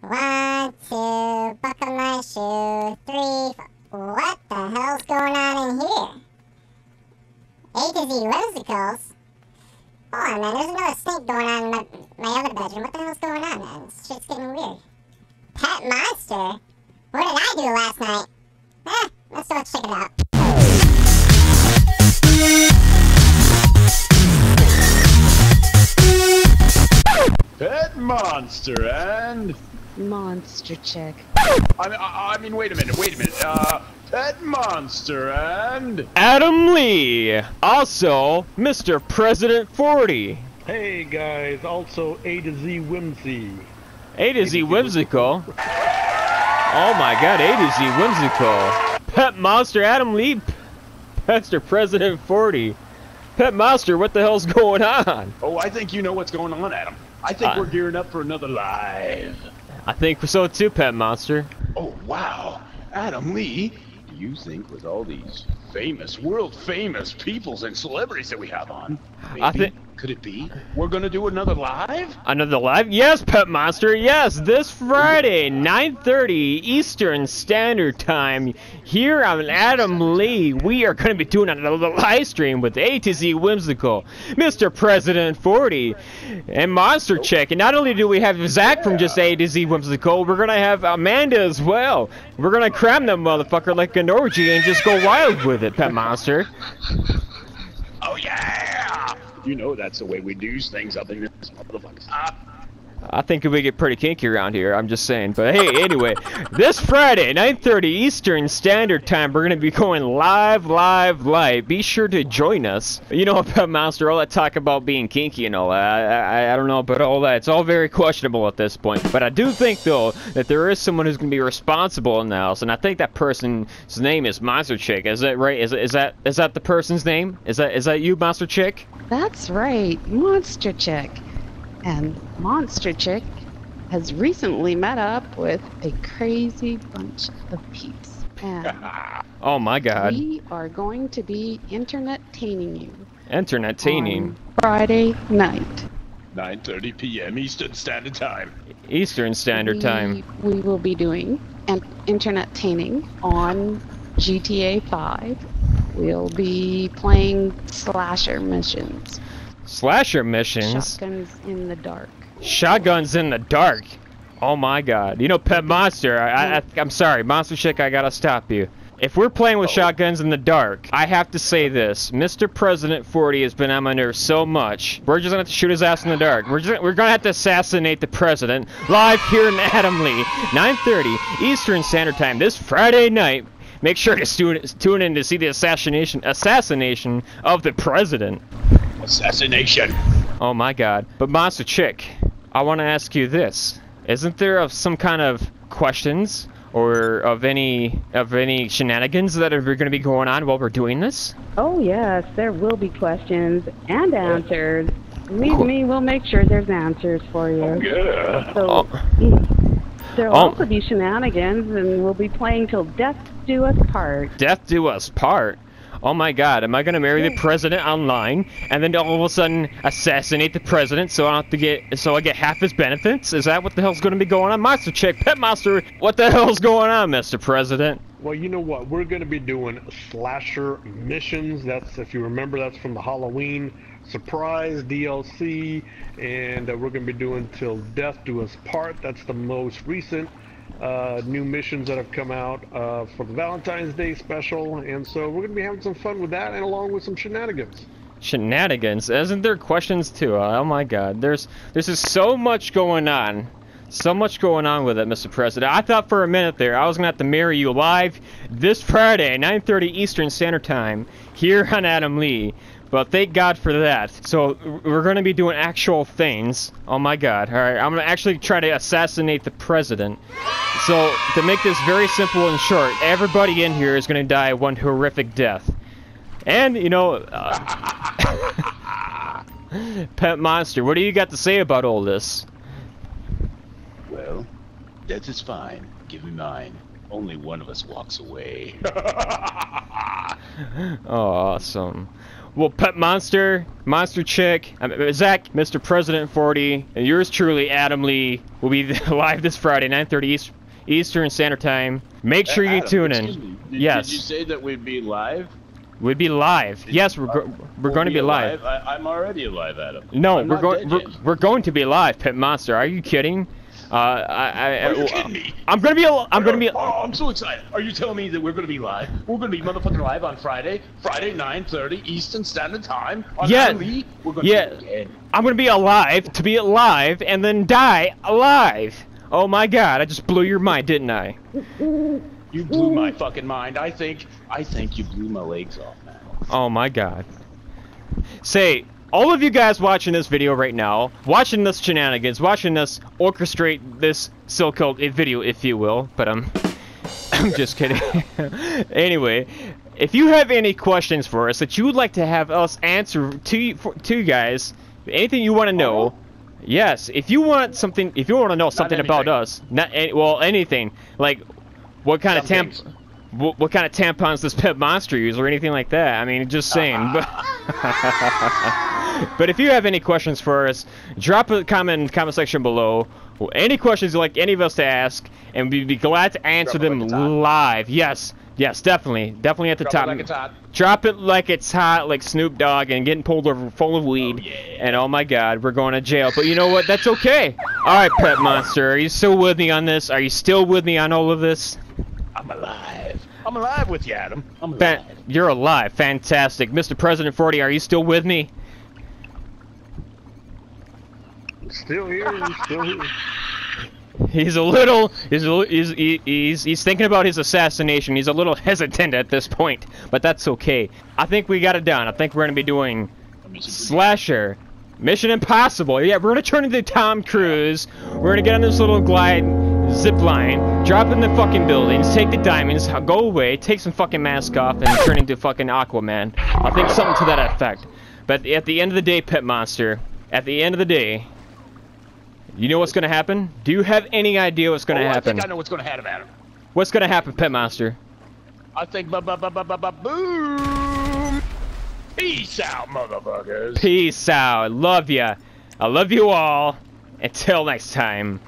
One, two, buckle my shoe. Three, four. What the hell's going on in here? A to Z whimsicals? Hold on, man. There's another snake going on in my, my other bedroom. What the hell's going on, man? This shit's getting weird. Pet monster? What did I do last night? Eh, let's go check it out. Pet monster and Monster chick. I mean, I, I mean, wait a minute, wait a minute. Uh, pet monster and Adam Li, also Mr. President 40. Hey guys, also A to Z Whimsy. A to Z Whimsical. Oh my god, A to Z Whimsical. Pet Monster Adam Li, Mr. President 40. Pet Monster, what the hell's going on? oh, I think you know what's going on, Adam. I think Uh. we're gearing up for another live. I think so too, Pet Monster. Oh wow, Adam Li, do you think with all these famous, world famous peoples and celebrities that we have on, maybe, I think- could it be we're gonna do another live? Another live? Yes, Pet Monster. Yes, this Friday, 9:30 Eastern Standard Time, here on Adam Li, we are going to be doing another live stream with A to Z Whimsical, Mr. President 40, and Monster Chick. And not only do we have Zach from just A to Z Whimsical, we're going to have Amanda as well. We're going to cram that motherfucker like an orgy and just go wild with it, Pet Monster. Oh yeah! You know that's the way we do things up in this motherfucker. Ah, I think we get pretty kinky around here. I'm just saying. But hey, anyway, this Friday, 9:30 Eastern Standard Time, we're gonna be going live, live, live. Be sure to join us. You know, Pet Monster, all that talk about being kinky and all that. I, I, I don't know, but all that. It's all very questionable at this point. But I do think though that there is someone who's gonna be responsible in the house, and I think that person's name is Monster Chick. Is that right? Is, is that is that the person's name? Is that is that you, Monster Chick? That's right, Monster chick. And Monster chick has recently met up with a crazy bunch of peeps. And Oh my God! we are going to be internet-taining you Internet taining. Friday night. 9:30 p.m. Eastern Standard Time. Eastern Standard we, Time. We will be doing an internet-taining on GTA 5. We'll be playing slasher missions. Slasher missions. Shotguns in the dark. Shotguns in the dark. Oh my god. You know, Pet Monster, I, I, I'm sorry, Monster Chick, I gotta stop you. If we're playing with shotguns in the dark, I have to say this. Mr. President 40 has been on my nerves so much. We're just gonna have to shoot his ass in the dark. We're, just, we're gonna have to assassinate the president live here in Adam Li, 9.30 Eastern Standard Time this Friday night. Make sure to tune, tune in to see the assassination assassination of the president. Assassination. Oh my god. But Monster Chick, I want to ask you this. Isn't there of some kind of questions or of any of any shenanigans that are going to be going on while we're doing this? Oh, yes, there will be questions and answers. Believe Cool. me, we'll make sure there's answers for you. Oh, yeah. So, Oh. there'll Oh. also be shenanigans, and we'll be playing till death do us part. Death do us part. Oh my god, am I going to marry the president online and then all of a sudden assassinate the president so I don't have to get so I get half his benefits? Is that what the hell's going to be going on? Monster Chick, Pet Monster, what the hell's going on, Mr. President? Well, you know what? We're going to be doing slasher missions. That's, if you remember, that's from the Halloween surprise DLC, and uh, we're going to be doing Till Death Do Us Part. That's the most recent uh, new missions that have come out uh, for the Valentine's Day special, and so we're going to be having some fun with that, and along with some shenanigans. shenanigans. Isn't there questions too? Oh my god. There's there's just so much going on. So much going on with it, Mr. President. I thought for a minute there I was gonna have to marry you live this Friday, 9:30 Eastern Standard Time, here on Adam Li. But thank God for that. So we're gonna be doing actual things. Oh my God! All right, I'm gonna actually try to assassinate the president. So to make this very simple and short, everybody in here is gonna die one horrific death. And you know, uh, Pet Monster, what do you got to say about all this? Well, death is fine. Give me mine. Only one of us walks away. Oh, awesome. Well, Pet Monster, Monster Chick, uh, Zach, Mr. President 40, and yours truly, Adam Li, will be live this Friday, 9:30 East, Eastern Standard Time. Make sure you Adam, tune in. Did, yes, Did you say that we'd be live? we'd be live. Yes, we're go- we're We'll going to be live. I, I'm already alive, Adam. No, I'm we're going. We're, we're going to be live, Pet Monster. Are you kidding? Uh, I, I, Are you kidding me? I'm gonna be. I'm gonna be. Oh, I'm so excited. Are you telling me that we're going to be live? We're going to be motherfucking live on Friday, Friday 9:30 Eastern Standard Time. On Yeah. Lee? We're gonna it. I'm gonna be alive to be alive and then die alive. Oh my God! I just blew your mind, didn't I? You blew my fucking mind. I think I think you blew my legs off, man. Oh my God. Say, all of you guys watching this video right now, watching this shenanigans, watching us orchestrate this so-called video, if you will, but um, I'm just kidding. anyway, if you have any questions for us that you would like to have us answer to you, for, to you guys, anything you want to know, yes, if you want something, if you want to know something about us, not any, well anything, like what kind of tamp, what, what kind of tampons does Pet Monster use or anything like that? I mean, just saying. But, but if you have any questions for us, drop a comment in the comment section below. Any questions you'd like any of us to ask, and we'd be glad to answer them like live. Yes, yes, definitely, definitely at the Drop top. it like it's hot. Drop it like it's hot, like Snoop Dogg, and getting pulled over full of weed. Oh, yeah. And oh my God, we're going to jail. But you know what? That's okay. All right, Pet Monster, are you still with me on this? Are you still with me on all of this? I'm alive. I'm alive with you, Adam. I'm alive. Fan- you're alive. Fantastic. Mr. President 40, are you still with me? Still here, He's still here. He's a little, he's, a, he's, he's, he's thinking about his assassination. He's a little hesitant at this point, but that's okay. I think we got it done. I think we're to be doing. Slasher, Mission Impossible. Yeah, we're to turn into Tom Cruise. We're to get on this little glide zip line, drop in the fucking buildings, take the diamonds, go away, take some fucking mask off, and turn into fucking Aquaman. I think something to that effect. But at the end of the day, Pet Monster, at the end of the day, you know what's going to happen? Do you have any idea what's going to oh, I happen? think I know what's going to happen, Adam. What's going to happen, Pet Monster? I think ba ba ba ba ba ba boom. Peace out, motherfuckers. Peace out. Love ya. I love you all. Until next time.